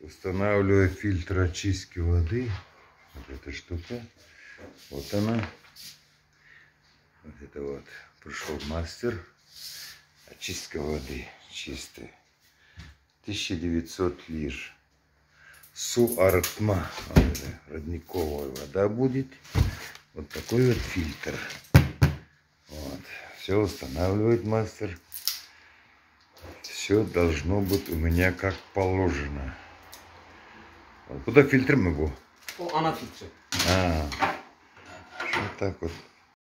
Устанавливаю фильтр очистки воды. Вот эта штука. Вот она. Вот это вот. Пришел мастер. Очистка воды чистая. 1900 лир. Су Артма. Вот родниковая вода будет. Вот такой вот фильтр. Вот. Все устанавливает мастер. Все должно быть у меня как положено. Вот куда фильтр могу? O ana filtre. А, вот так вот